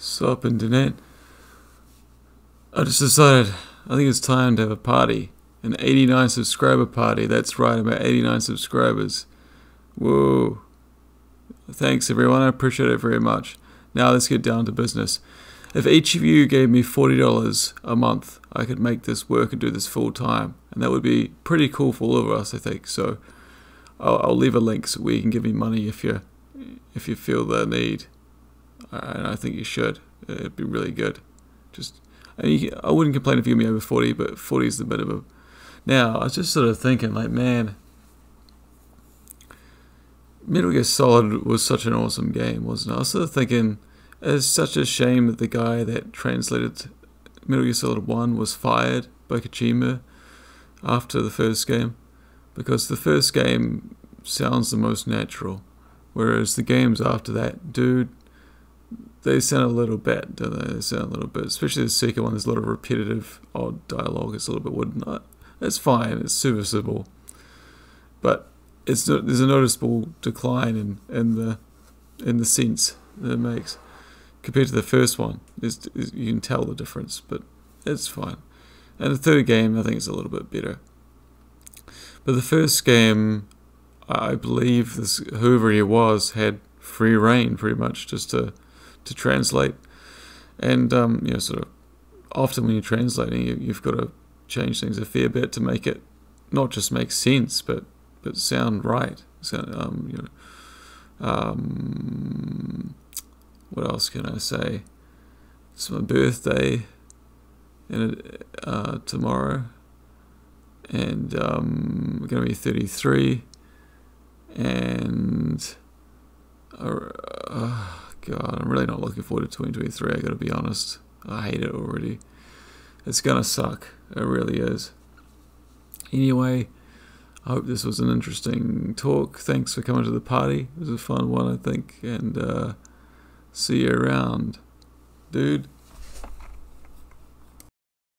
Sup, internet? I just decided I think it's time to have a party. An 89 subscriber party. That's right, I'm 89 subscribers. Whoa. Thanks, everyone. I appreciate it very much. Now let's get down to business. If each of you gave me $40 a month, I could make this work and do this full time. And that would be pretty cool for all of us, I think. So I'll, I'll leave a link so where you can give me money if you if you feel the need. Uh, and I think you should. It'd be really good. Just I wouldn't complain if you give me over 40, but 40 is the minimum. Now, I was just sort of thinking, like, man, Metal Gear Solid was such an awesome game, wasn't it? I was sort of thinking, it's such a shame that the guy that translated Metal Gear Solid 1 was fired by Kojima after the first game, because the first game sounds the most natural, whereas the games after that, dude, they sound a little bad, don't they? They sound a little bit, especially the second one. There's a lot of repetitive, odd dialogue. It's a little bit wooden. It's fine. It's serviceable, but it's there's a noticeable decline in, in the in the sense that it makes compared to the first one. You can tell the difference, but it's fine. And the third game, I think, is a little bit better. But the first game, I believe this whoever he was had free reign, pretty much, just to to translate. And um, you know, sort of often when you're translating, you, you've got to change things a fair bit to make it not just make sense, but but sound right. Sound, um, you know, um, what else can I say? It's my birthday, and uh, tomorrow, and um, we're gonna be 33, and. Uh, uh, God, I'm really not looking forward to 2023. I got to be honest. I hate it already. It's gonna suck. It really is. Anyway, I hope this was an interesting talk. Thanks for coming to the party. It was a fun one, I think, and uh, see you around, dude.